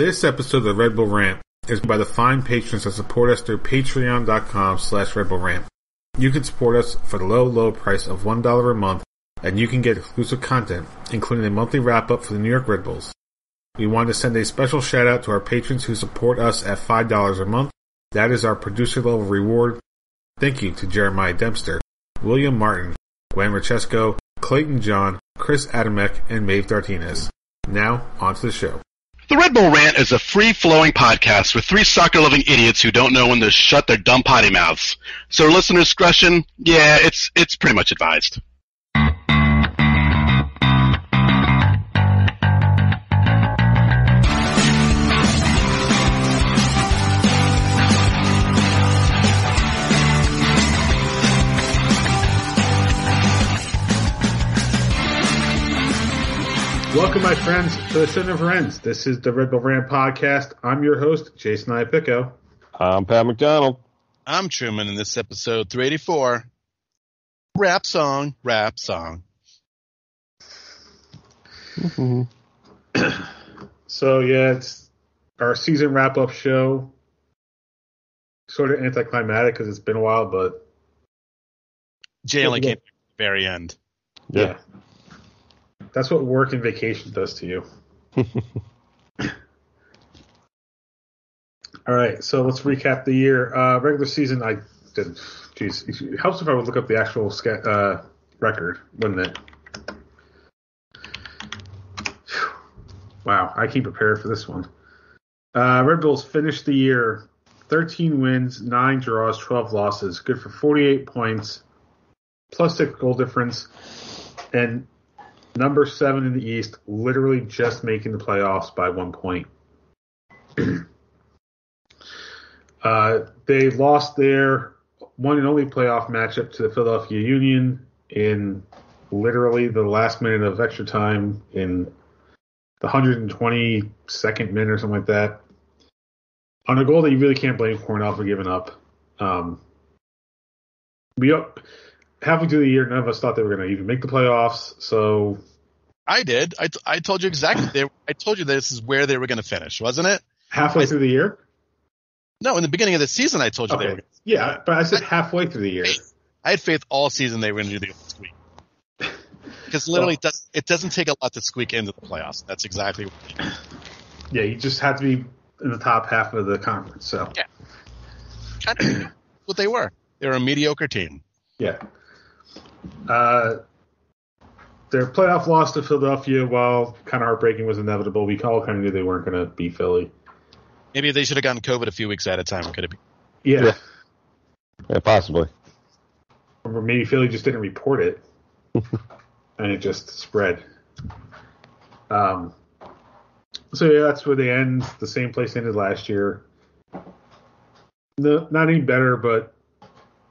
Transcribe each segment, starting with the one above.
This episode of the Red Bull Rant is by the fine patrons that support us through patreon.com slash Red Bull Rant. You can support us for the low, low price of $1 a month, and you can get exclusive content, including a monthly wrap-up for the New York Red Bulls. We want to send a special shout out to our patrons who support us at $5 a month. That is our producer level reward. Thank you to Jeremiah Dempster, William Martin, Gwen Rachesco, Clayton John, Chris Adamek, and Maeve Dartinez. Now, on to the show. The Red Bull Rant is a free-flowing podcast with three soccer-loving idiots who don't know when to shut their dumb potty mouths. So listener discretion, yeah, it's it's pretty much advised. Welcome, my friends, to the Show Never Ends. This is the Red Bull Rant podcast. I'm your host, Jason Iapico. I'm Pat McDonald. I'm Truman in this episode 384. Rap song, rap song. Mm-hmm. So, yeah, it's our season wrap up show. Sort of anticlimactic because it's been a while, but Jay only Yeah. came at the very end. yeah. That's what work and vacation does to you. All right, so let's recap the year. Uh, regular season, I didn't. Jeez, it helps if I would look up the actual sca- uh, record, wouldn't it? Wow, I came prepared for this one. Uh, Red Bulls finished the year 13 wins, 9 draws, 12 losses. Good for 48 points, plus 6 goal difference, and number 7 in the East, literally just making the playoffs by one point. Uh, they lost their one and only playoff matchup to the Philadelphia Union in literally the last minute of extra time in the 122nd minute or something like that. On a goal that you really can't blame Coronel for giving up. Um, we up halfway through the year, none of us thought they were going to even make the playoffs. So I did. I, t- I told you exactly. They, I told you this is where they were going to finish, wasn't it? halfway through the year, No, in the beginning of the season, I told you they okay, were. yeah, but I said halfway through the year. I had faith all season they were going to do the squeak. Because literally, it, does, it doesn't take a lot to squeak into the playoffs. That's exactly what they. Yeah, you just had to be in the top half of the conference. So kind of what they were. They were a mediocre team. yeah, uh, their playoff loss to Philadelphia, while kind of heartbreaking, was inevitable. We all kind of knew they weren't going to beat Philly. Maybe they should have gotten COVID a few weeks at a time. Could have been. Yeah, Yeah. Yeah, possibly. or maybe Philly just didn't report it, and it just spread. Um, so yeah, that's where they end. The same place they ended last year. No, not any better, but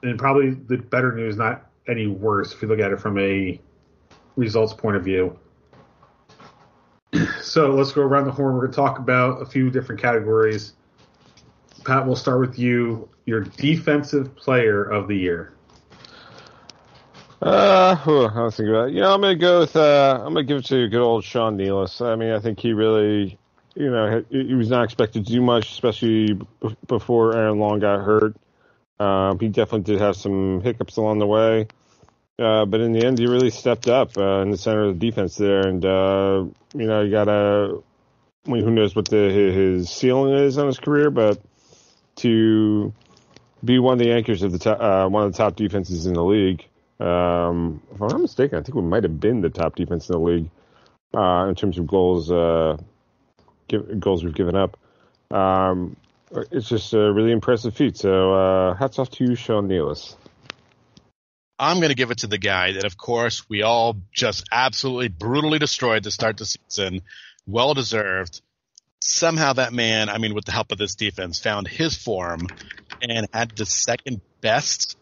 and probably the better news, not any worse if you look at it from a results point of view. So let's go around the horn. We're going to talk about a few different categories. Pat, we'll start with you. Your defensive player of the year. Uh, I was thinking about. You know, I'm gonna go with. Uh, I'm gonna give it to good old Sean Nealis. I mean, I think he really, you know, he, he was not expected to do much, especially b- before Aaron Long got hurt. Um, he definitely did have some hiccups along the way, uh, but in the end, he really stepped up uh, in the center of the defense there. And uh, you know, you gotta. I mean, who knows what the his ceiling is on his career, but to be one of the anchors of the top, uh, one of the top defenses in the league. Um, if I'm not mistaken, I think we might have been the top defense in the league uh, in terms of goals give, goals we've given up. Um, it's just a really impressive feat. So hats off to you, Sean Nealis. I'm going to give it to the guy that, of course, we all just absolutely brutally destroyed to start the season. Well deserved. Somehow that man, I mean, with the help of this defense, found his form and had the second best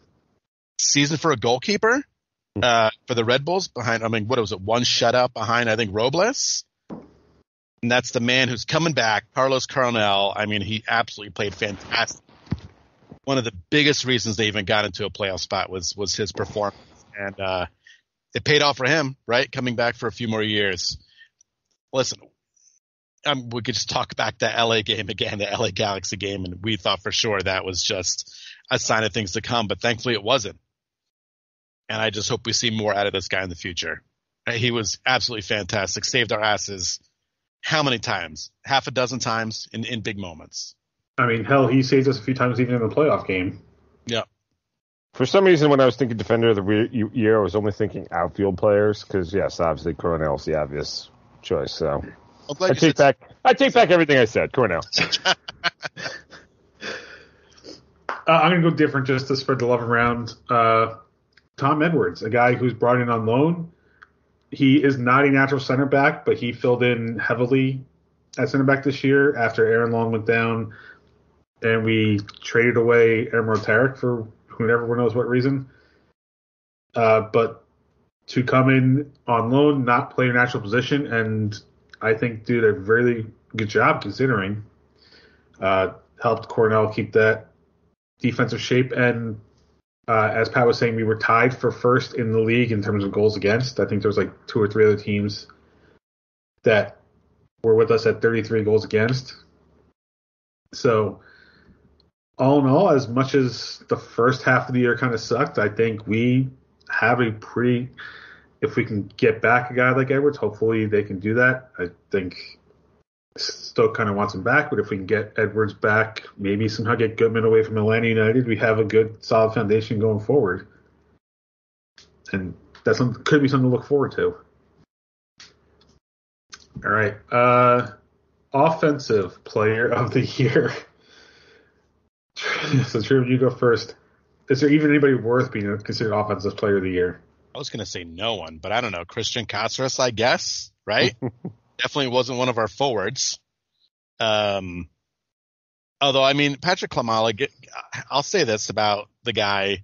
season for a goalkeeper uh, for the Red Bulls behind, I mean, what was it? One shutout behind, I think, Robles. And that's the man who's coming back, Carlos Coronel. I mean, he absolutely played fantastic. One of the biggest reasons they even got into a playoff spot was was his performance, and uh, it paid off for him, right? Coming back for a few more years. Listen, um, we could just talk back the LA game again, the LA Galaxy game, and we thought for sure that was just a sign of things to come, but thankfully it wasn't. And I just hope we see more out of this guy in the future. Uh, He was absolutely fantastic, saved our asses how many times? Half a dozen times in, in big moments. I mean, hell, he saved us a few times even in the playoff game. Yeah. For some reason, when I was thinking defender of the year, I was only thinking outfield players because, yes, obviously Coronel's the obvious choice. So I'm glad I take said back I take back everything I said. Coronel. Uh, I'm going to go different just to spread the love around. Uh, Tom Edwards, a guy who's brought in on loan. He is not a natural center back, but he filled in heavily at center back this year after Aaron Long went down, and we traded away Amro Tarek for whoever knows what reason. Uh, but to come in on loan, not play a natural position, and I think did a really good job considering. Uh, helped Coronel keep that defensive shape. And uh, as Pat was saying, we were tied for first in the league in terms of goals against. I think there was like two or three other teams that were with us at 33 goals against. So, all in all, as much as the first half of the year kind of sucked, I think we have a pretty. If we can get back a guy like Edwards, hopefully they can do that. I think Stoke kind of wants him back, but if we can get Edwards back, maybe somehow get Gutman away from Atlanta United, we have a good, solid foundation going forward. And that's could be something to look forward to. All right. Uh, offensive player of the year. So, Drew, you go first. Is there even anybody worth being considered offensive player of the year? I was going to say no one, but I don't know. Cristian Cásseres, I guess, right? Definitely wasn't one of our forwards. Um, although, I mean, Patrick Klimala, I'll say this about the guy.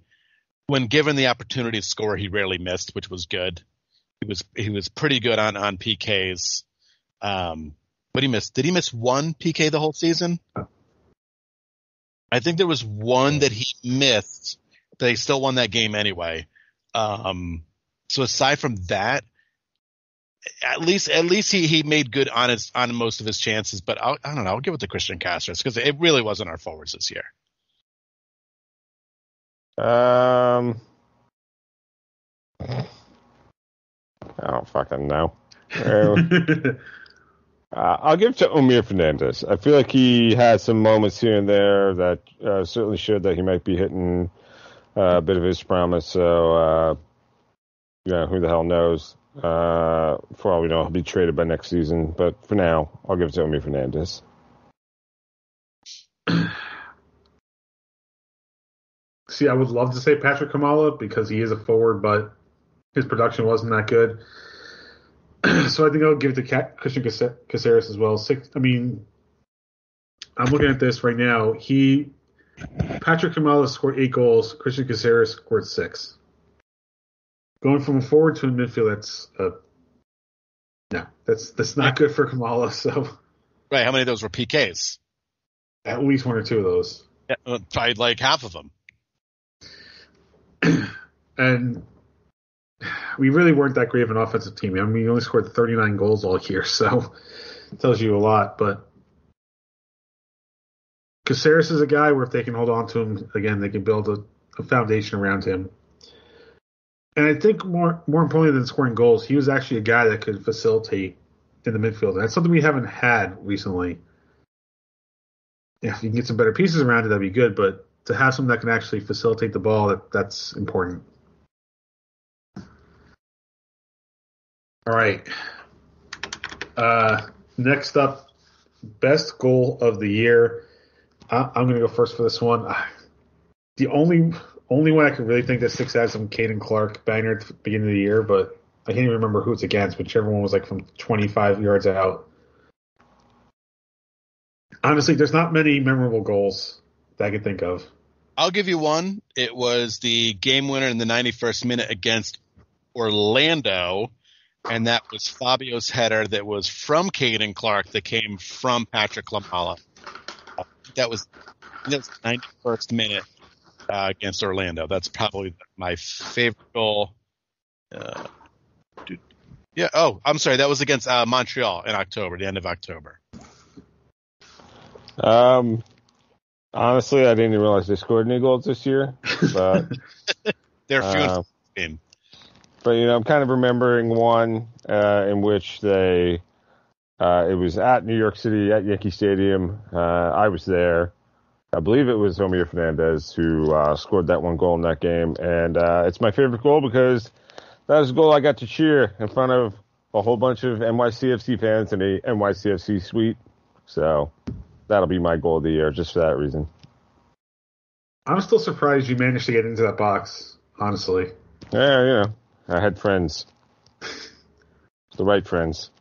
When given the opportunity to score, he rarely missed, which was good. He was he was pretty good on on PKs. Um, but he missed. Did he miss one PK the whole season? I think there was one that he missed. They still won that game anyway. Um, so aside from that, at least at least he, he made good on his on most of his chances. But I'll, I don't know. I'll give it to Cristian Cásseres because it really wasn't our forwards this year. Um, I don't fucking know. Uh, I'll give to Omir Fernandez. I feel like he had some moments here and there that uh, certainly showed that he might be hitting uh, a bit of his promise. So, uh, yeah, who the hell knows? Uh, for all we know, he'll be traded by next season. But for now, I'll give it to Omir Fernandez. See, I would love to say Patrick Klimala because he is a forward, but his production wasn't that good. so I think I'll give it to Cristian Cásseres as well. Six. I mean, I'm looking at this right now. He Patrick Klimala scored eight goals. Cristian Cásseres scored six. Going from a forward to a midfield, that's uh, no, that's that's not good for Klimala. So right, how many of those were PKs? At least one or two of those. Yeah, probably like half of them. and we really weren't that great of an offensive team. I mean, we only scored 39 goals all year, so it tells you a lot. But Cásseres is a guy where if they can hold on to him again, they can build a, a foundation around him. And I think more more importantly than scoring goals, he was actually a guy that could facilitate in the midfield. And that's something we haven't had recently. If you can get some better pieces around it, that'd be good. But to have someone that can actually facilitate the ball, that, that's important. All right. Uh, next up, best goal of the year. I, am going to go first for this one. The only only one I could really think that sticks out is some Caden Clark banger at the beginning of the year, but I can't even remember who it's against. Whichever one was like from 25 yards out. Honestly, there's not many memorable goals that I could think of. I'll give you one. It was the game winner in the 91st minute against Orlando and that was Fabio's header that was from Caden Clark that came from Patrick Klimala. That was that was 91st minute uh, against Orlando. That's probably my favorite goal. Uh, Yeah. Oh, I'm sorry. That was against uh, Montreal in October, the end of October. Um, honestly, I didn't realize they scored any goals this year. But They're few Uh. But you know, I'm kind of remembering one uh, in which they uh, it was at New York City at Yankee Stadium. Uh, I was there. I believe it was Omir Fernandez who uh, scored that one goal in that game, and uh, it's my favorite goal because that was a goal I got to cheer in front of a whole bunch of NYCFC fans in a NYCFC suite. So that'll be my goal of the year, just for that reason. I'm still surprised you managed to get into that box. Honestly, Yeah, know, I had friends, the right friends.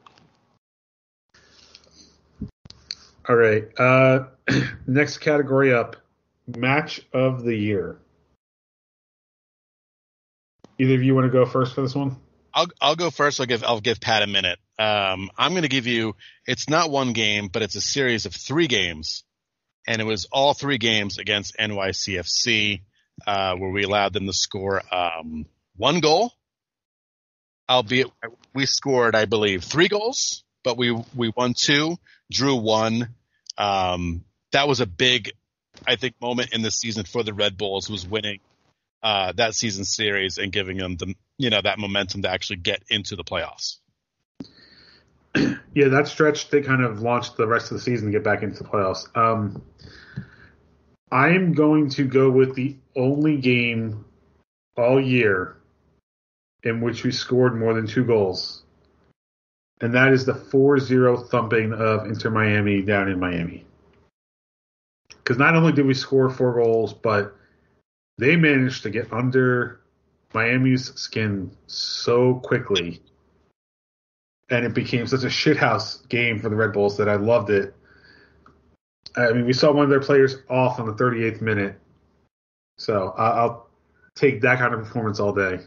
all right. Uh, next category up: match of the year. Either of you want to go first for this one? I'll I'll go first. I'll give I'll give Pat a minute. Um, I'm going to give you. It's not one game, but it's a series of three games, and it was all three games against NYCFC, uh, where we allowed them to score um, one goal. Albeit we scored, I believe, three goals, but we we won two, drew one. Um, that was a big, I think, moment in the season for the Red Bulls was winning uh, that season series and giving them the you know that momentum to actually get into the playoffs. Yeah, that stretch they kind of launched the rest of the season to get back into the playoffs. Um, I'm going to go with the only game all year in which we scored more than two goals, and that is the 4-0 thumping of Inter Miami down in Miami. Because not only did we score four goals, but they managed to get under Miami's skin so quickly and it became such a shithouse game for the Red Bulls that I loved it. I mean, we saw one of their players off on the 38th minute, so I'll take that kind of performance all day.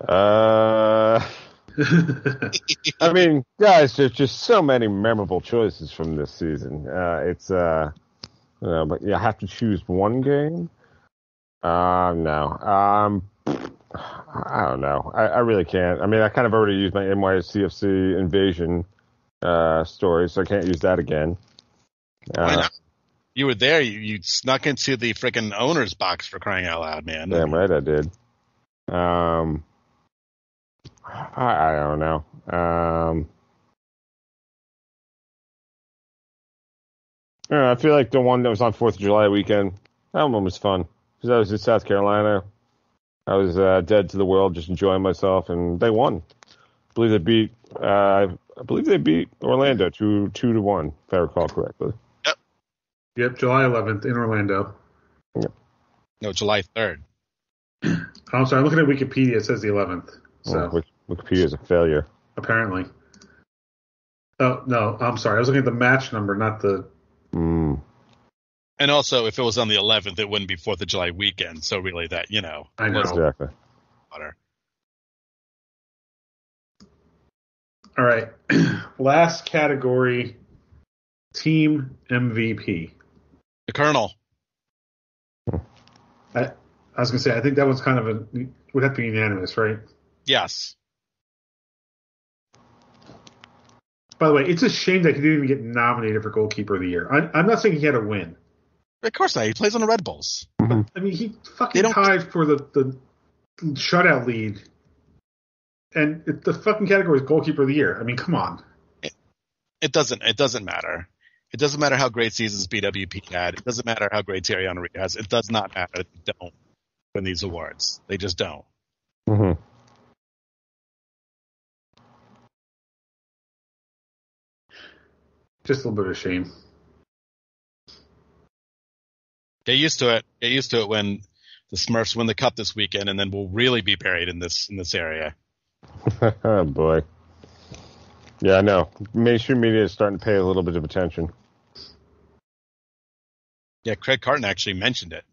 Uh, I mean, guys, there's just so many memorable choices from this season. Uh, it's, uh, you know, but you have to choose one game. Uh, no. Um, I don't know. I, I really can't. I mean, I kind of already used my NYCFC invasion uh, story, so I can't use that again. Uh? You were there. You, you snuck into the freaking owner's box for crying out loud, man. Damn right I did. Um, I, I don't know. Um, I, don't know, I feel like the one that was on Fourth of July weekend, that one was fun because I was in South Carolina. I was uh, dead to the world, just enjoying myself, and they won. I believe they beat. Uh, I believe they beat Orlando two two to one, if I recall correctly. yep, Yep. July 11th in Orlando. No, July third. Oh, I'm sorry, I'm looking at Wikipedia. It says the 11th. So Oh, Wik- Wikipedia is a failure. apparently. Oh no, I'm sorry. I was looking at the match number, not the. Mm. And also, if it was on the 11th, it wouldn't be Fourth of July weekend. So really, that you know, I know. Exactly. water. All right, last category: team MVP. The Colonel. I, I was gonna say, I think that one's kind of a would have to be unanimous, right? Yes. By the way, it's a shame that he didn't even get nominated for goalkeeper of the year. I, I'm not saying he had a win. Of course not. He plays on the Red Bulls. Mm-hmm. I mean, he They fucking don't- tied for the, the shutout lead, and it, the fucking category is goalkeeper of the year. I mean, come on. It doesn't. It doesn't matter. It doesn't matter how great seasons BWP had. It doesn't matter how great Thierry Henry has. It does not matter. They don't win these awards. They just don't. hmm Just a little bit of shame. Get used to it. Get used to it when the Smurfs win the cup this weekend, and then we'll really be buried in this in this area. oh boy. Yeah, I know. Mainstream media is starting to pay a little bit of attention. Yeah, Craig Carton actually mentioned it.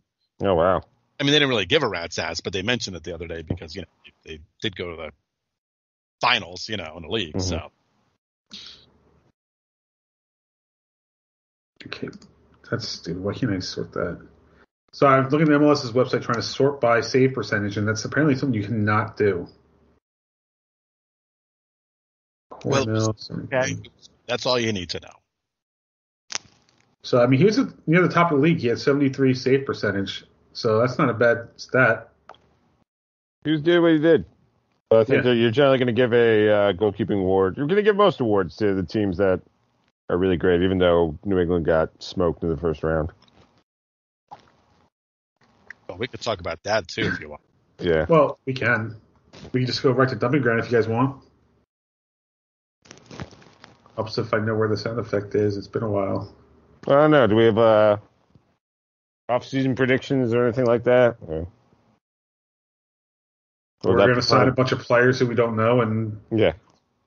Oh wow. I mean, they didn't really give a rat's ass, but they mentioned it the other day because you know they did go to the finals, you know, in the league. Mhm. So Okay, that's stupid. Why can't I sort that? So I'm looking at MLS's website trying to sort by save percentage, and that's apparently something you cannot do. Well, Coronel, Okay. That's all you need to know. So I mean, he was near the top of the league. He had 73 save percentage, so that's not a bad stat. He was doing what he did. But I think Yeah. that you're generally going to give a uh, goalkeeping award. You're going to give most awards to the teams that are really great, even though New England got smoked in the first round. Well, we could talk about that too if you want. Yeah. Well, we can. We can just go right to dumping ground if you guys want. Helps if I know where the sound effect is. It's been a while. I don't know. Do we have uh, off-season predictions or anything like that? Or- We're that going to sign a bunch of players who we don't know, and Yeah.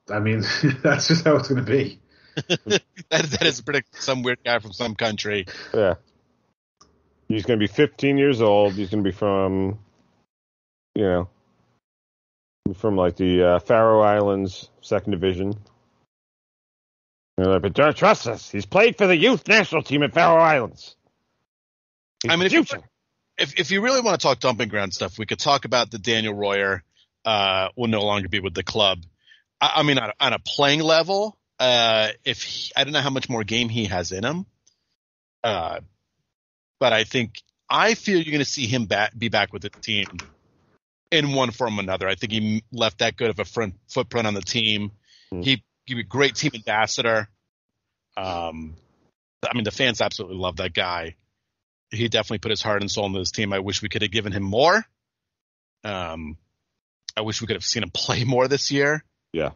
I mean, that's just how it's going to be. that, that is predict some weird guy from some country. Yeah. He's going to be 15 years old. He's going to be from, you know, from like the uh, Faroe Islands, second division. Like, but don't trust us. He's played for the youth national team at Faroe Islands. He's I mean, if you- If if you really want to talk dumping ground stuff, we could talk about the Daniel Royer uh, will no longer be with the club. I, I mean, on, a- on a playing level, uh, if he, I don't know how much more game he has in him, uh, but I think I feel you're going to see him back, be back with the team in one form or another. I think he left that good of a front, footprint on the team. Hmm. He he was a great team ambassador. Um, I mean, the fans absolutely love that guy. He definitely put his heart and soul into this team. I wish we could have given him more. Um, I wish we could have seen him play more this year. Yeah.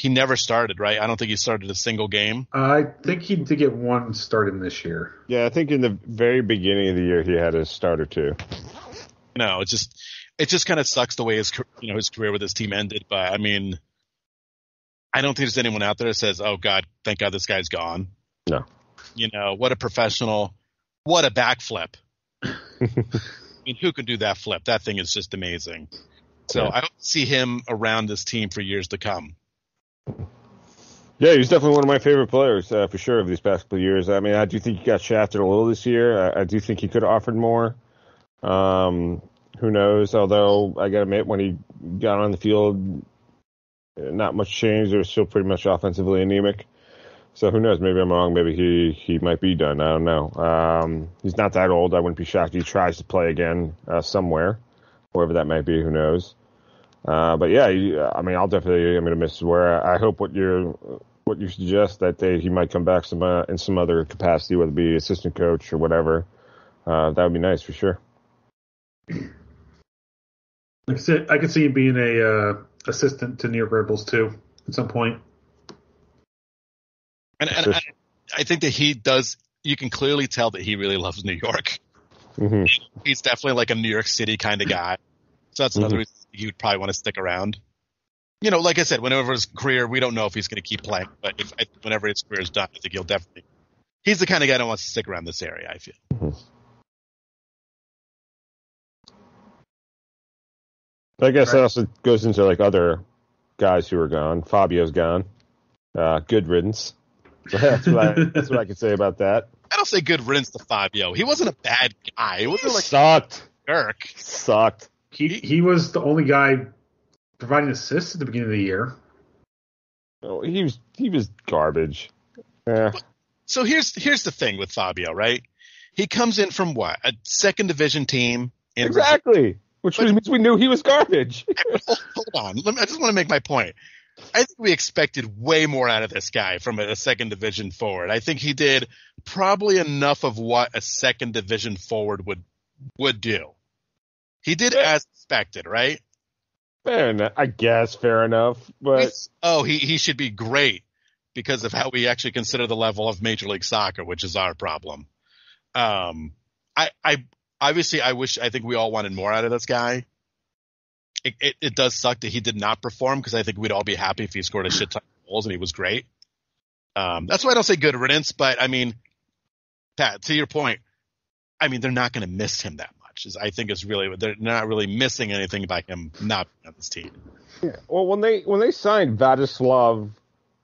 He never started, right? I don't think he started a single game. I think he did get one start in this year. Yeah, I think in the very beginning of the year he had a start or two. No, it just it just kind of sucks the way his you know his career with this team ended. But I mean, I don't think there's anyone out there that says, "Oh God, thank God this guy's gone." No. You know what a professional, what a backflip. I mean, who can do that flip? That thing is just amazing. So Yeah. I don't see him around this team for years to come. Yeah, he's definitely one of my favorite players uh, for sure of these past couple years. I mean, I do think he got shafted a little this year. I, I do think he could have offered more. Um, who knows? Although I got to admit, when he got on the field, not much changed. They were still pretty much offensively anemic. So who knows? Maybe I'm wrong. Maybe he he might be done. I don't know. Um, he's not that old. I wouldn't be shocked if he tries to play again uh, somewhere, wherever that might be. Who knows? Uh, but yeah, he, I mean, I'll definitely. I'm going to miss where. I hope what you're what you suggest that they, he might come back some uh, in some other capacity, whether it be assistant coach or whatever. Uh, that would be nice for sure. Like I said, I could see him being a uh, assistant to New York Red Bulls too at some point. And, and I, I think that he does. You can clearly tell that he really loves New York. hmm He's definitely like a New York City kind of guy. So that's another Mhm. reason he would probably want to stick around. You know, like I said, whenever his career, we don't know if he's going to keep playing, but if, whenever his career is done, I think he'll definitely. He's the kind of guy that wants to stick around this area. I feel. I guess Right. that also goes into like other guys who are gone. Fabio's gone. Uh, good riddance. that's what I, that's what I could say about that. I don't say good riddance to Fabio. He wasn't a bad guy. He wasn't like sucked. a jerk. Sucked. He he was the only guy providing assists at the beginning of the year. Oh, he was he was garbage. Yeah. So here's here's the thing with Fabio, right? He comes in from what a second division team. In Exactly. Which But- means we knew he was garbage. hold, hold on. Let me, I just want to make my point. I think we expected way more out of this guy from a, a second division forward. I think he did probably enough of what a second division forward would would do. He did as expected, right? fair enough. I guess fair enough. But oh, he he should be great because of how we actually consider the level of Major League Soccer, which is our problem. Um, I I obviously I wish I think we all wanted more out of this guy. It, it, it does suck that he did not perform because I think we'd all be happy if he scored a shit ton of goals and he was great. Um, that's why I don't say good riddance, but I mean, Pat, to your point, I mean they're not going to miss him that much. Is I think is really they're not really missing anything by him not being on this team. Yeah. well, when they when they signed Vladislav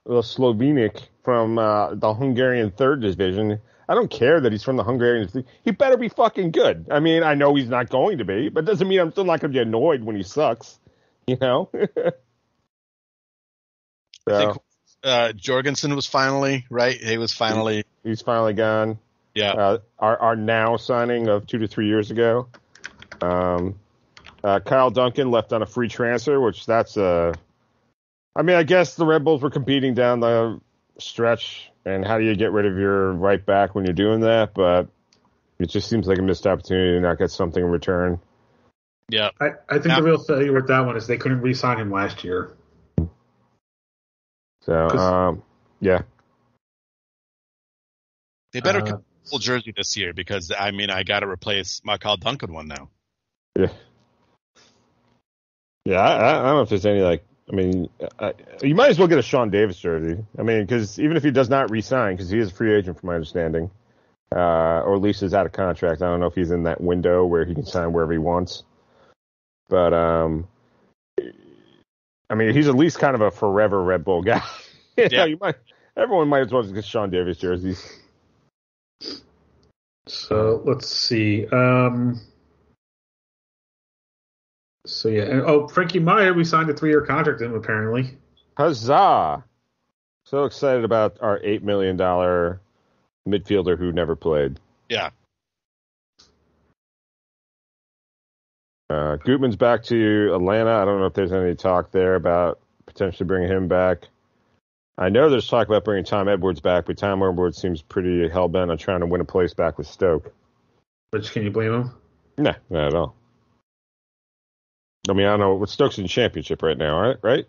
uh, Slovenic from uh, the Hungarian third division. I don't care that he's from the Hungarian. He better be fucking good. I mean, I know he's not going to be, but it doesn't mean I'm still not going to be annoyed when he sucks. You know. I think uh, Jorgensen was finally right. He was finally. He's finally gone. Yeah. Uh, our our now signing of two to three years ago. Um, uh, Kyle Duncan left on a free transfer, which that's a. I mean, I guess the Red Bulls were competing down the stretch, and how do you get rid of your right back when you're doing that? But it just seems like a missed opportunity to not get something in return. Yeah. I, I think Now- the real failure with that one is they couldn't re-sign him last year. So, um, yeah, They better Uh, come full jersey this year because I mean I got to replace my Kyle Duncan one now. yeah, yeah. I, I don't know if there's any like. I mean, I, you might as well get a Sean Davis jersey. I mean, because even if he does not re-sign, because he is a free agent, from my understanding, uh, or at least is out of contract. I don't know if he's in that window where he can sign wherever he wants. But um, I mean, he's at least kind of a forever Red Bull guy. you know, Yeah. you might. Everyone might as well just get Sean Davis jerseys. So let's see. Um, so yeah, and, oh Frankie Amaya, we signed a three-year contract with him apparently. Huzzah! So excited about our eight million dollar midfielder who never played. Yeah. Uh, Gutman's back to Atlanta. I don't know if there's any talk there about potentially bringing him back. I know there's talk about bringing Tom Edwards back, but Tom Edwards seems pretty hell bent on trying to win a place back with Stoke. Which can you blame him? Nah, not at all. I mean, I don't know. What Stoke's in championship right now, right? Right?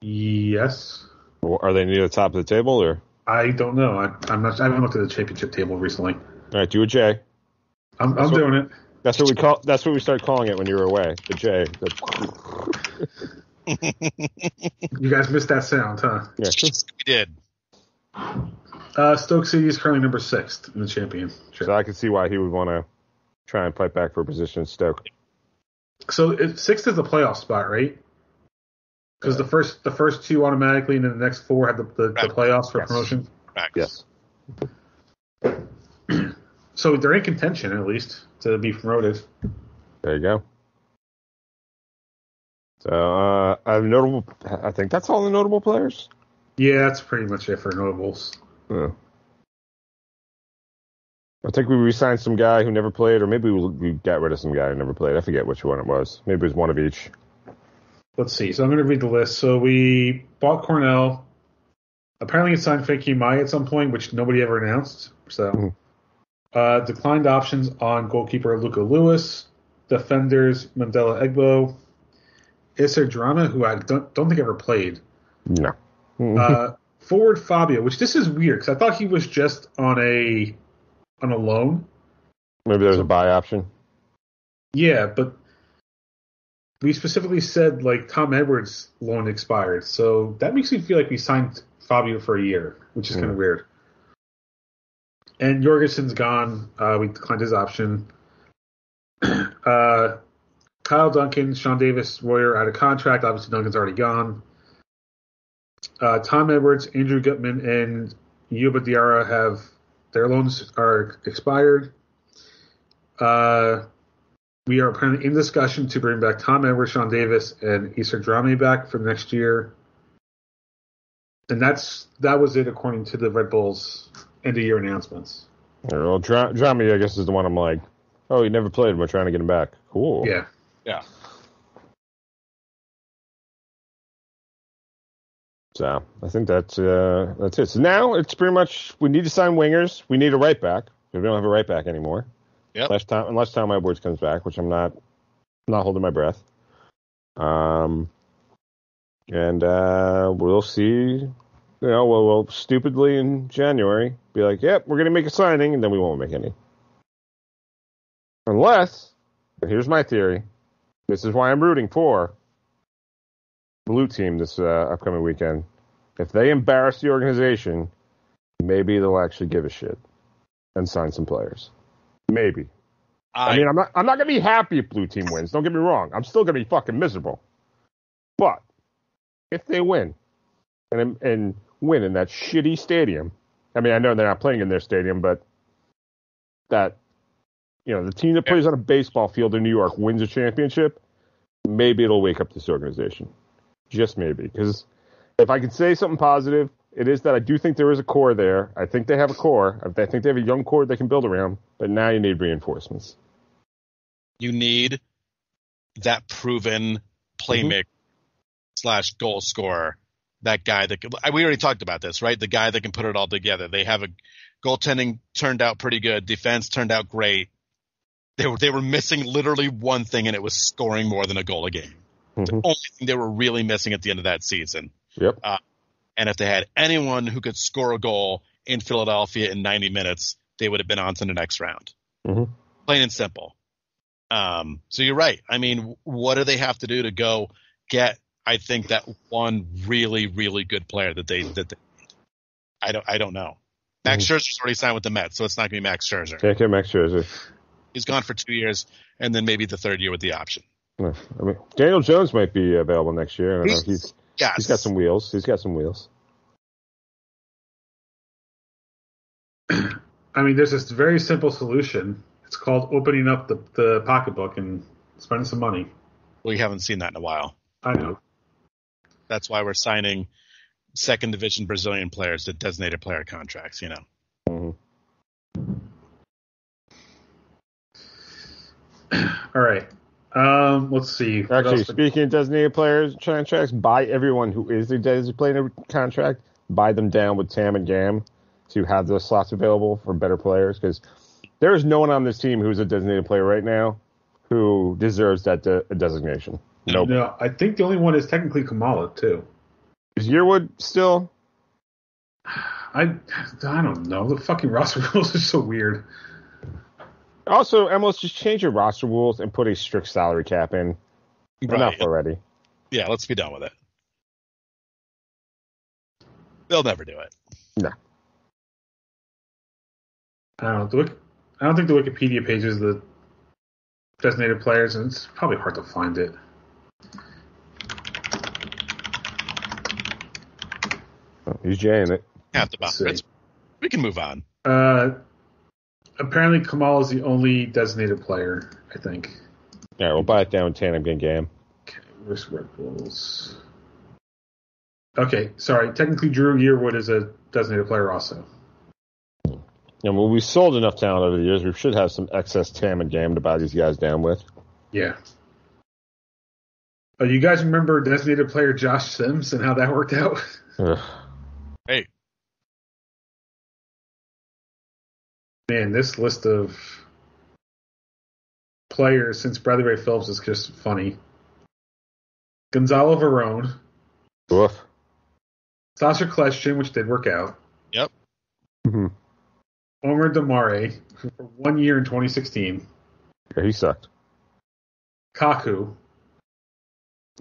Yes. Are they near the top of the table, or I don't know. I, I'm not. I haven't looked at the championship table recently. all right? Do a J. I'm, I'm what- doing it. That's what we call. That's what we started calling it when you were away. The J. The, You guys missed that sound, huh? yeah. We did. Uh, Stoke City is currently number six in the championship. So I can see why he would want to try and fight back for a position in Stoke. So it, sixth is the playoff spot, right? Because the first the first two automatically, and then the next four have the, the, the playoffs for Yes. promotion. Facts. Yes. So they're in contention at least to be promoted. There you go. So uh, I have notable. I think that's all the notable players. Yeah, that's pretty much it for notables. Yeah. I think we re-signed some guy who never played, or maybe we, we got rid of some guy who never played. I forget which one it was. Maybe it was one of each. Let's see. So I'm going to read the list. So we bought Coronel. Apparently, it signed Frankie Amaya at some point, which nobody ever announced. So, Mhm. uh, declined options on goalkeeper Luca Lewis, defenders Mandela Egbo, Isser Drama, who I don't, don't think ever played, No. uh, forward Fabio, which this is weird because I thought he was just on a on a loan. maybe there's a buy option. Yeah, but we specifically said like Tom Edwards' loan expired, so that makes me feel like we signed Fabio for a year, which is kind of weird. And Jorgensen's gone. Uh, we declined his option. uh, Kyle Duncan, Sean Davis, Royer out of contract. Obviously, Duncan's already gone. Uh, Tom Edwards, Andrew Gutman, and Youba Diarra have their loans are expired. Uh, we are apparently in discussion to bring back Tom Edwards, Sean Davis, and Issa Drame back for next year. And that's that was it according to the Red Bulls end of year announcements. Well, Dra- Drami, I guess, is the one I'm like, oh, he never played. We're trying to get him back. Cool. Yeah. Yeah. So I think that's uh, that's it. So now it's pretty much we need to sign wingers. We need a right back. We don't have a right back anymore. Yep. Unless Tom, unless Tom Edwards comes back, which I'm not not holding my breath. Um, and uh, we'll see. You know, we'll, we'll stupidly in January be like, "Yep, we're going to make a signing," and then we won't make any. Unless, here's my theory. This is why I'm rooting for blue team this uh, upcoming weekend. If they embarrass the organization, maybe they'll actually give a shit and sign some players. Maybe. I, I, mean, I'm not. I'm not gonna be happy if blue team wins. Don't get me wrong. I'm still gonna be fucking miserable. But if they win, and and win in that shitty stadium. I mean, I know they're not playing in their stadium, but that you know the team that plays on a baseball field in New York wins a championship, maybe it'll wake up this organization. Just maybe, because if I could say something positive, it is that I do think there is a core there. I think they have a core. I think they have a young core they can build around. But now you need reinforcements. You need that proven mm-hmm. playmaker slash goal scorer. That guy that can, we already talked about this, right? The guy that can put it all together. They have a goaltending turned out pretty good. Defense turned out great. They were they were missing literally one thing, and it was scoring more than a goal a game. The Mhm. only thing they were really missing at the end of that season. Yep. And if they had anyone who could score a goal in Philadelphia in 90 minutes, they would have been on to the next round. Mhm. Plain and simple. Um, so you're right. I mean, what do they have to do to go get? I think that one really, really good player that they that they, I don't I don't know. Max Scherzer's already signed with the Mets, so it's not going to be Max Scherzer. Can't get Max Scherzer. He's gone for two years, and then maybe the third year with the option. I mean, Daniel Jones might be available next year. I don't know. He's- He's Yes, he's got some wheels. He's got some wheels. I mean, there's this very simple solution. It's called opening up the, the pocketbook and spending some money. We haven't seen that in a while. I know. That's why we're signing second division Brazilian players to designated player contracts. You know. Mhm. All right. Um, let's see. Actually, speaking of designated players contracts, buy everyone who is a designated player contract, buy them down with Tam and Gam to have those slots available for better players because there is no one on this team who's a designated player right now who deserves that de- designation. Nope. No, I think the only one is technically Klimala too. Is Yearwood still? I I don't know. The fucking roster rules are so weird. Also, MLS just change your roster rules and put a strict salary cap in. Enough already. Yeah, let's be done with it. They'll never do it. I don't know. The I don't think the Wikipedia page is the designated players, and it's probably hard to find it. Oh, he's jaying it. Have to Let's bother. see. It's- We can move on. Uh, apparently, Kamal is the only designated player. I think. All right, we'll buy it down with Tandem Gang Gam. Okay, where's Red Bulls? Okay, sorry. Technically, Dru Yearwood is a designated player also. Hmm. And when we sold enough talent over the years, we should have some excess Tam and Gam to buy these guys down with. Yeah. Oh, you guys remember designated player Josh Sims and how that worked out? Ugh. Hey, Man, this list of players since Bradley Wright-Phillips is just funny. Gonzalo Verón, Woof. Sacha Kljestan, which did work out, Yep Mhm. Omer Damari for one year in 2016, Yeah, he sucked. Kaku,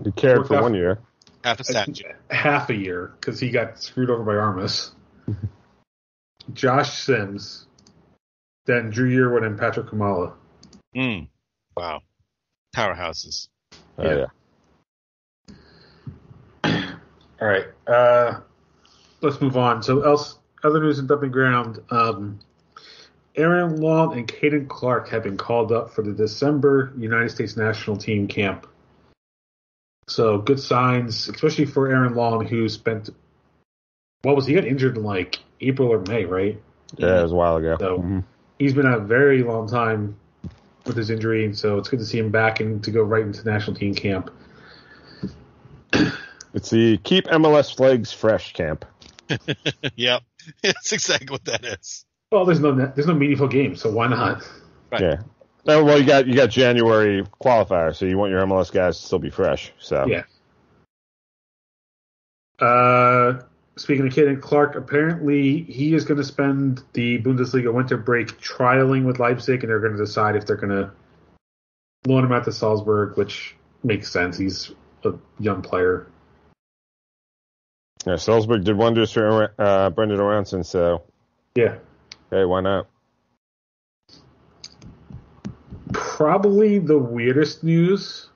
He cared for one year. half a statue. half a year because he got screwed over by Armas. Josh Sims, then Dru Yearwood and Patrick Klimala. Mm. Wow. Powerhouses. Oh, Yeah. yeah. All right. Uh, let's move on. So, else other news in dumping ground. Um, Aaron Long and Caden Clark have been called up for the December United States national team camp. So good signs, especially for Aaron Long, who spent what was he got injured in like April or May, right? Yeah, it was a while ago. So- Mhm. He's been out a very long time with his injury, and so it's good to see him back and to go right into national team camp. It's the Keep MLS Flags Fresh camp. yep. That's exactly what that is. Well, there's no there's no meaningful game, so why not? Right. Yeah. Oh, well, you got you got January qualifier, so you want your MLS guys to still be fresh. So Yeah. Uh, speaking of Caden Clark, apparently he is going to spend the Bundesliga winter break trialing with Leipzig, and they're going to decide if they're going to loan him out to Salzburg, which makes sense. He's a young player. Yeah, Salzburg did wonders for uh, Brenden Aaronson, so Yeah. hey, why not? Probably the weirdest news.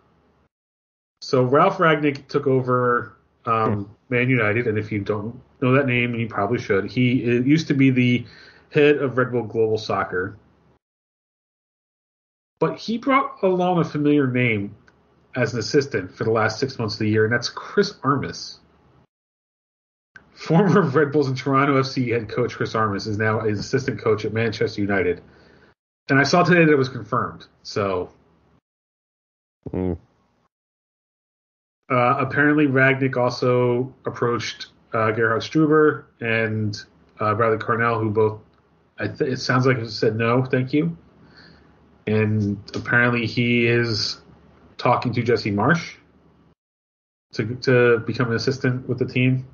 So Ralf Rangnick took over um, Man United, and if you don't know that name, you probably should. He used to be the head of Red Bull Global Soccer, but he brought along a familiar name as an assistant for the last six months of the year, and that's Chris Armas. Former Red Bulls and Toronto FC head coach Chris Armas is now his assistant coach at Manchester United. And I saw today that it was confirmed. So Mm. Uh, apparently Rangnick also approached uh, Gerhard Struber and uh, Bradley Carnell, who both I th- it sounds like said no, thank you. And apparently he is talking to Jesse Marsch to to become an assistant with the team.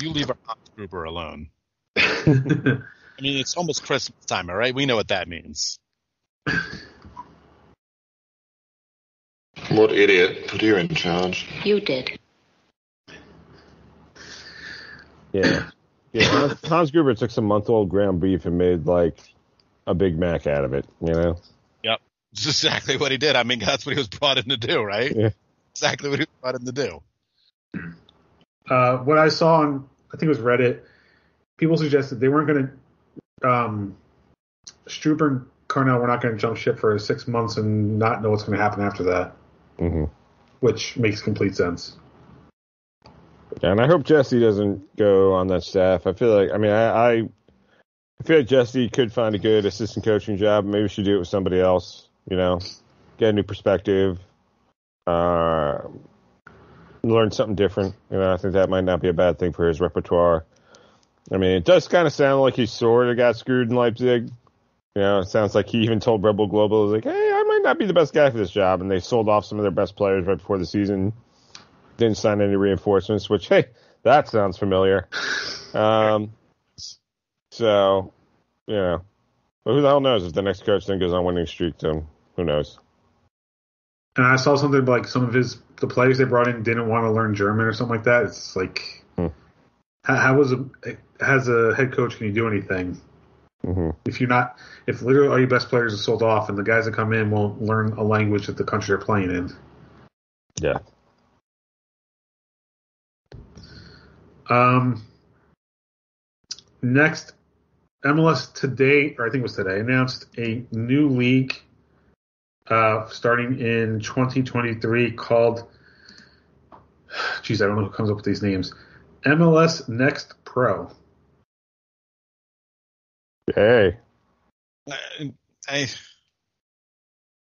You leave our Hans Gruber alone. I mean, it's almost Christmas time, all right? We know what that means. What idiot put you in charge? You did. Yeah. Yeah. Hans, Hans Gruber took some month old ground beef and made like a Big Mac out of it, you know? Yep. It's exactly what he did. I mean, that's what he was brought in to do, right? Yeah. Exactly what he was brought in to do. uh, what I saw on I think it was Reddit, people suggested they weren't going to um, Struber and Carnell were not going to jump ship for six months and not know what's going to happen after that, hmm which makes complete sense. And I hope Jesse doesn't go on that staff. I feel like, I mean, I, I, I feel like Jesse could find a good assistant coaching job. Maybe should do it with somebody else, you know, get a new perspective, uh, learn something different. You know, I think that might not be a bad thing for his repertoire. I mean, it does kind of sound like he sort of got screwed in Leipzig. You know, it sounds like he even told Red Bull Global, like, hey, might not be the best guy for this job. And they sold off some of their best players right before the season. Didn't sign any reinforcements, which, hey, that sounds familiar. Um, so, you know, but who the hell knows if the next coach then goes on winning streak, then who knows? And I saw something like some of his the players they brought in didn't want to learn German or something like that. It's like Hmm. how, how was a as a head coach can you do anything hmm if you're not if literally all your best players are sold off and the guys that come in won't learn a language that the country they're playing in. Yeah. Um, next, MLS today, or I think it was today, announced a new league uh, starting in 2023 called, geez, I don't know who comes up with these names. MLS Next Pro. Hey. I, I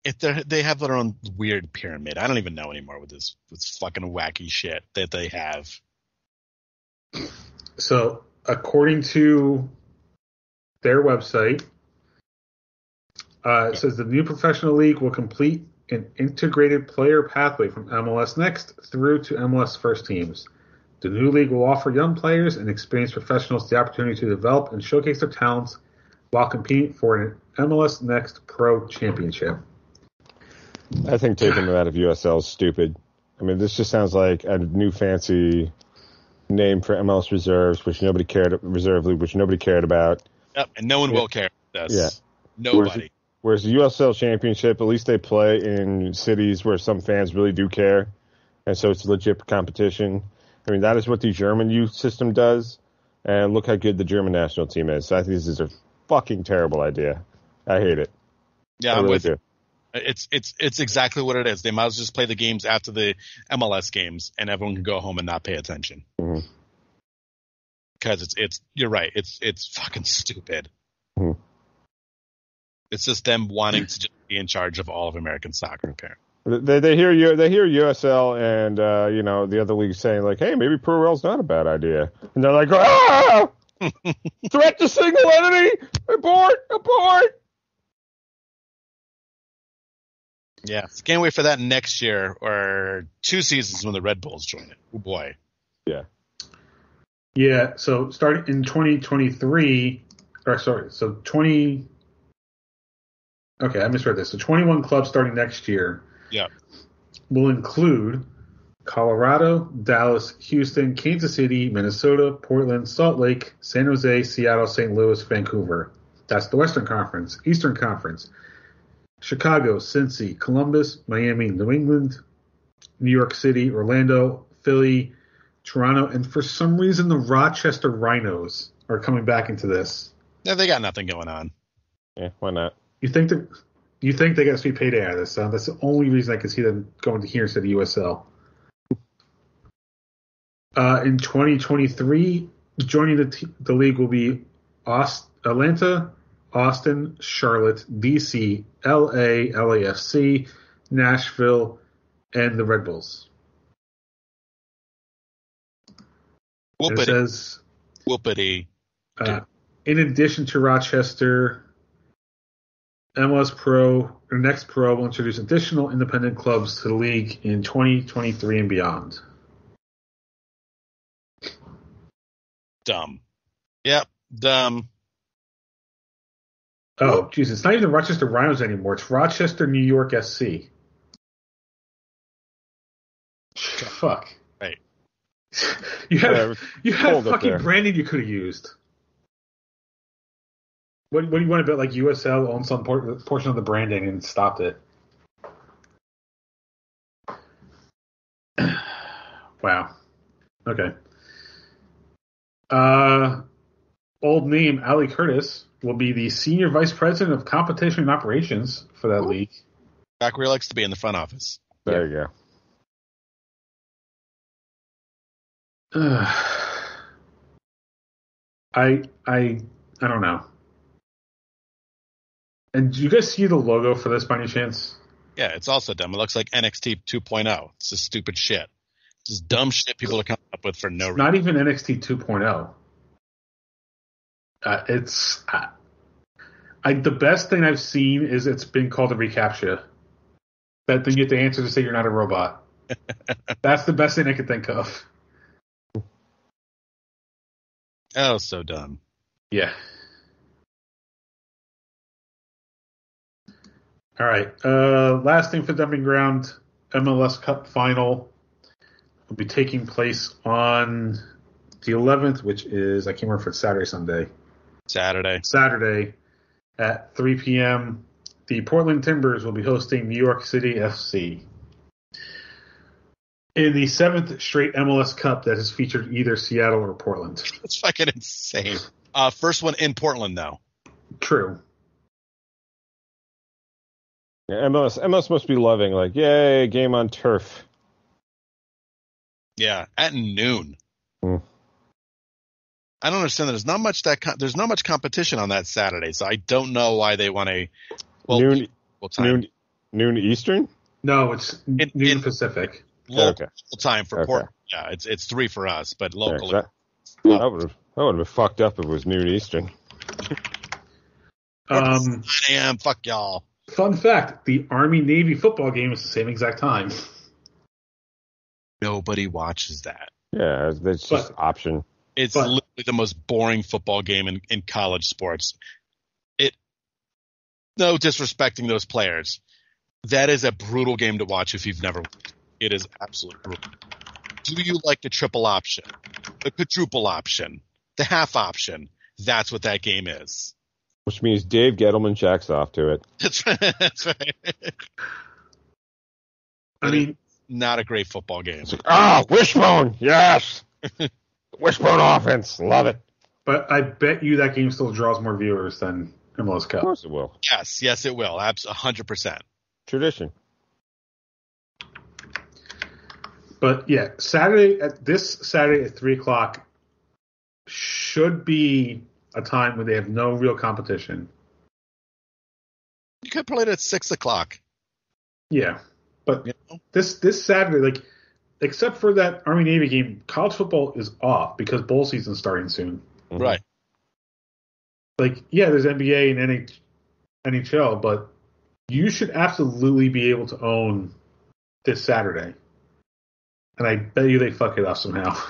if they they have their own weird pyramid. I don't even know anymore with this this fucking wacky shit that they have. So, according to their website, uh, it says the new professional league will complete an integrated player pathway from MLS Next through to MLS First Teams. The new league will offer young players and experienced professionals the opportunity to develop and showcase their talents while competing for an MLS Next Pro Championship. I think taking them out of USL is stupid. I mean, this just sounds like a new fancy name for MLS reserves, which nobody cared reserve league, which nobody cared about. Yep, and no one Yeah. will care about this. Yeah. Nobody. Whereas the USL Championship, at least they play in cities where some fans really do care, and so it's legit competition. I mean, that is what the German youth system does, and look how good the German national team is. So I think this is a fucking terrible idea. I hate it. Yeah, I I'm really with you. It's it's it's exactly what it is. They might as well just play the games after the MLS games, and everyone can go home and not pay attention. Mhm. Because it's it's you're right. It's it's fucking stupid. Mhm. It's just them wanting to just be in charge of all of American soccer. Apparently, They they hear you they hear USL and uh, you know the other leagues saying like, hey, maybe Pro Rel's not a bad idea, and they're like, ah, threat to single entity, abort, abort. yeah. Can't wait for that next year or two seasons when the Red Bulls join it. Oh boy. Yeah, Yeah. so starting in 2023, or sorry, so 20. Okay, I misread this. So 21 clubs starting next year. Yeah. Will include Colorado, Dallas, Houston, Kansas City, Minnesota, Portland, Salt Lake, San Jose, Seattle, St. Louis, Vancouver. That's the Western Conference. Eastern Conference. Chicago, Cincy, Columbus, Miami, New England, New York City, Orlando, Philly, Toronto, and for some reason the Rochester Rhinos are coming back into this. Yeah, they got nothing going on. Yeah, why not? You think that you think they got a sweet payday out of this? Huh? That's the only reason I can see them going to here instead of USL. Uh, in 2023, joining the t- the league will be Aust- Atlanta, Austin, Charlotte, DC, LA, LAFC, Nashville, and the Red Bulls. And it says whoopity. Uh, in addition to Rochester, MLS Pro or Next Pro will introduce additional independent clubs to the league in 2023 and beyond. Dumb. Yep, dumb. Oh, jeez, it's not even the Rochester Rhinos anymore. It's Rochester, New York SC. Fuck. Right. You had Yeah, you had cold fucking branding you could have used. What, what do you want to bet? Like USL owned some por- portion of the branding and stopped it. wow. Okay. Uh, old name Ali Curtis will be the senior vice president of competition and operations for that league. Back where he likes to be in the front office. There you go. Ugh. I I I don't know. And do you guys see the logo for this by any chance? Yeah, it's also dumb. It looks like NXT 2.0. It's just stupid shit. Just dumb shit people are coming up with for no reason. Not even NXT 2.0. Uh, it's I, I the best thing I've seen is it's been called a recaptcha. That then you get the answer to say you're not a robot. That's the best thing I could think of. Oh, so dumb. Yeah. All right. Uh, last thing for dumping ground, MLS Cup final will be taking place on the 11th, which is I can't remember if it's Saturday, or Sunday, Saturday. Saturday at 3 p.m. The Portland Timbers will be hosting New York City FC. In the seventh straight MLS Cup that has featured either Seattle or Portland. It's fucking insane. Uh, first one in Portland though. True. Yeah, MLS MLS must be loving like, yay, game on turf. Yeah, at noon. Hmm. I don't understand. that There's not much that co- there's not much competition on that Saturday, so I don't know why they want a well, noon local time, noon noon Eastern? No, it's In- noon in- Pacific. local Okay. time for Okay. Portland. Yeah, it's it's three for us, but Yeah, locally. that that would have that would have been fucked up if it was noon Eastern. Um, 9 a.m. Fuck y'all. fun fact: the Army Navy football game is the same exact time. Nobody watches that. Yeah, it's just option. It's But- literally the most boring football game in, in college sports. It no disrespecting those players. That is a brutal game to watch if you've never it is absolutely brutal. Do you like the triple option? The quadruple option? The half option? That's what that game is. Which means Dave Gettleman jacks off to it. That's right. That's right. I mean, Not a great football game. It's like, ah, wishbone, yes, wishbone offense, love it. but I bet you that game still draws more viewers than MLS Of Cup. course it will. Yes, yes, it will. Abs- 100%. Tradition. But yeah, Saturday at this Saturday at three o'clock should be a time when they have no real competition. You could play it at 6 o'clock. Yeah, but You know? This this Saturday, like except for that Army Navy game, college football is off because bowl season's starting soon. Mhm. Right. Like, yeah, there's NBA and NH- NHL, but you should absolutely be able to own this Saturday. And I bet you they fuck it up somehow.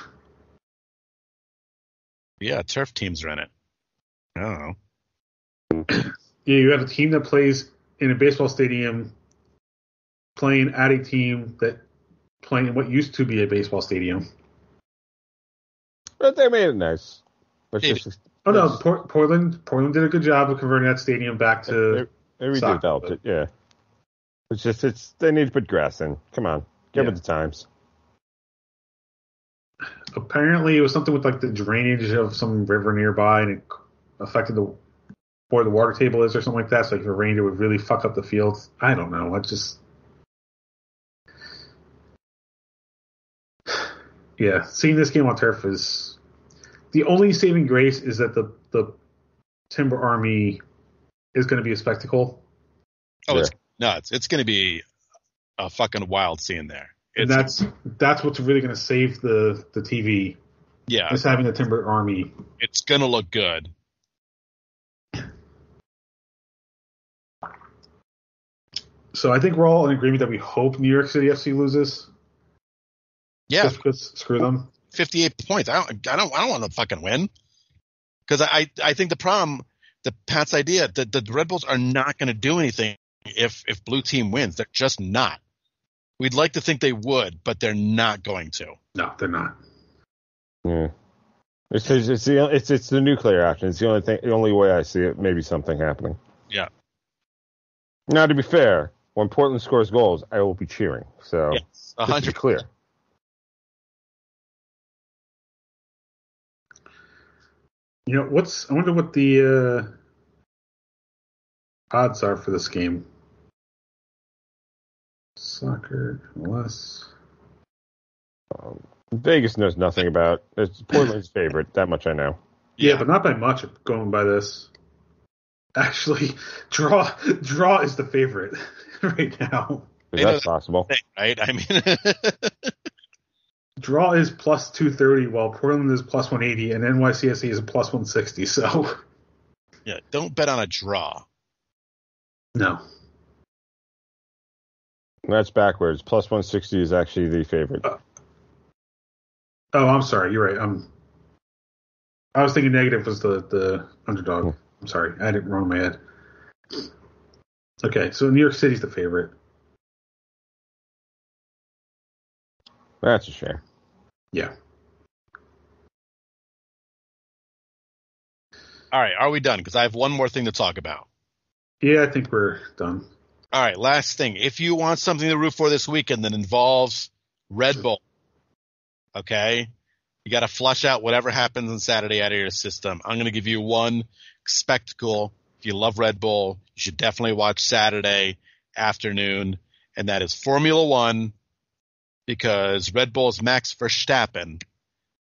Yeah, turf teams run it. I don't know. Yeah, you have a team that plays in a baseball stadium playing at a team that playing in what used to be a baseball stadium. But they made it nice. It's just Oh no, Yes. Port- Portland Portland did a good job of converting that stadium back to they, they soccer, redeveloped but- it. Yeah, it's just it's they need to put grass in. Come on, give Yeah. with the times. apparently it was something with like the drainage of some river nearby, and it affected the where the water table is or something like that. So like if it rained, it would really fuck up the fields. I don't know. I just yeah, seeing this game on turf is the only saving grace is that the the Timber Army is going to be a spectacle, Oh, it's nuts. It's going to be a fucking wild scene there. and that's that's what's really going to save the the TV yeah, is having the Timber Army. it's going to look good. So I think we're all in agreement that we hope New York City FC loses. Yeah, Just screw them. 58 points. I don't, I don't, I don't want to fucking win. Because I, I think the problem, the Pat's idea, that the Red Bulls are not going to do anything if if blue team wins. They're just not. We'd like to think they would, but they're not going to. No, they're not. Yeah. It's, it's, it's the it's it's the nuclear option. It's the only thing, the only way I see it. Maybe something happening. Yeah. Now, to be fair, when Portland scores goals, I will be cheering. So Yes, a just to be hundred. clear. You know what's? I wonder what the uh, odds are for this game. Soccer less. Um, Vegas knows nothing about. It's Portland's favorite. That much I know. Yeah, but not by much. Going by this, actually, draw draw is the favorite right now. Is that possible? Thing, right? I mean, Draw is plus two thirty, while Portland is plus one eighty, and NYCFC is plus one sixty. So yeah. Don't bet on a draw. no, That's backwards. Plus 160 is actually the favorite. Uh, oh, I'm sorry. You're right. I'm. I was thinking negative was the the underdog. Hmm. I'm sorry, I had it wrong in my head. Okay, so New York City's the favorite. That's a shame. Yeah. All right, are we done? Because I have one more thing to talk about. Yeah, I think we're done. All right, last thing. If you want something to root for this weekend that involves Red Bull, okay, you got to flush out whatever happens on Saturday out of your system. I'm going to give you one spectacle. If you love Red Bull, you should definitely watch Saturday afternoon, and that is Formula One because Red Bull's Max Verstappen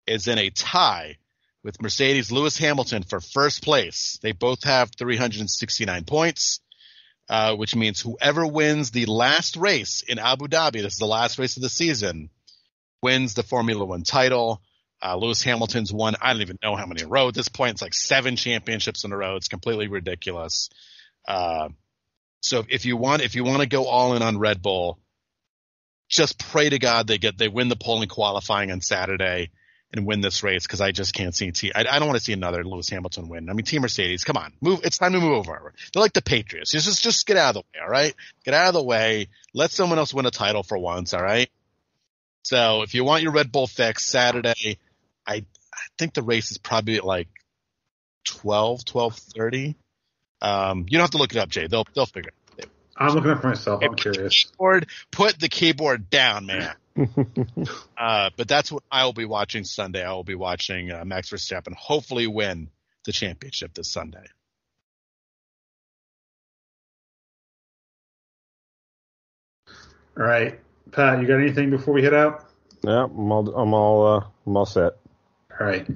is in a tie with Mercedes Lewis Hamilton for first place. They both have 369 points uh, which means whoever wins the last race in Abu Dhabi, this is the last race of the season, wins the Formula One title. Uh, Lewis Hamilton's won, I don't even know how many in a row. At this point, it's like seven championships in a row. It's completely ridiculous. Uh, so if you want, if you want to go all in on Red Bull, just pray to God they get, they win the polling qualifying on Saturday and win this race because I just can't see. T- I, I don't want to see another Lewis Hamilton win. I mean, Team Mercedes, come on, move. It's time to move over. They're like the Patriots. Just, just, just get out of the way. All right, get out of the way. Let someone else win a title for once. All right. So if you want your Red Bull fix Saturday, I, I think the race is probably at like 12, 12.30. Um, you don't have to look it up, Jay. They'll, they'll figure it. I'm looking up for myself. I'm curious. Keyboard, put the keyboard down, man. Uh, but that's what I will be watching Sunday. I will be watching uh, Max Verstappen hopefully win the championship this Sunday. All right, Pat, you got anything before we head out? yeah, I'm all I'm all uh, I'm all set. All right.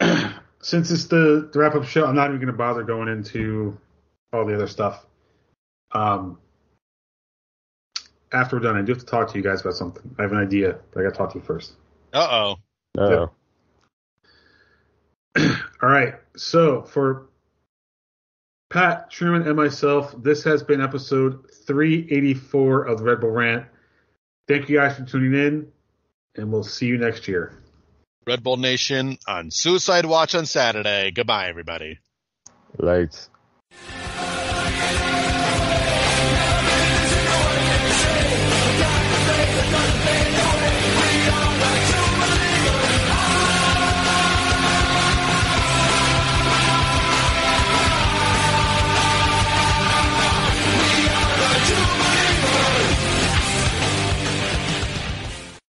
Since it's the, the wrap up show, I'm not even going to bother going into all the other stuff. Um, after we're done, I do have to talk to you guys about something. I have an idea, but I got to talk to you first. Uh oh. Uh, All right. So for Pat Truman and myself, this has been episode 384 of the Red Bull Rant. Thank you guys for tuning in, and we'll see you next year. Red Bull Nation on Suicide Watch on Saturday. Goodbye, everybody. lights.